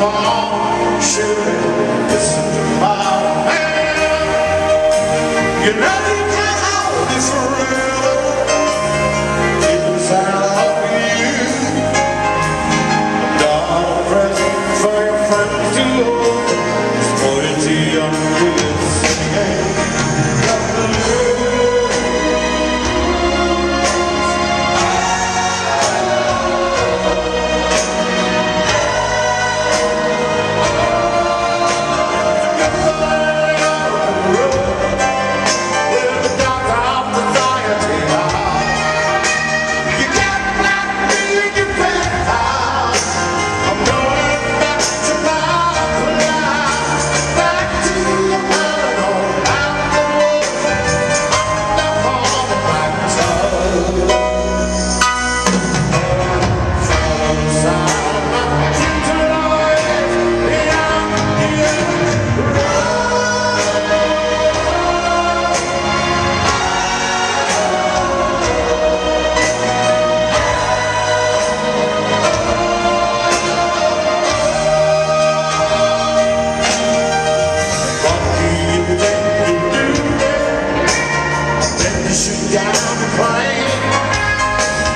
fall, shivering, listen to my hand. You know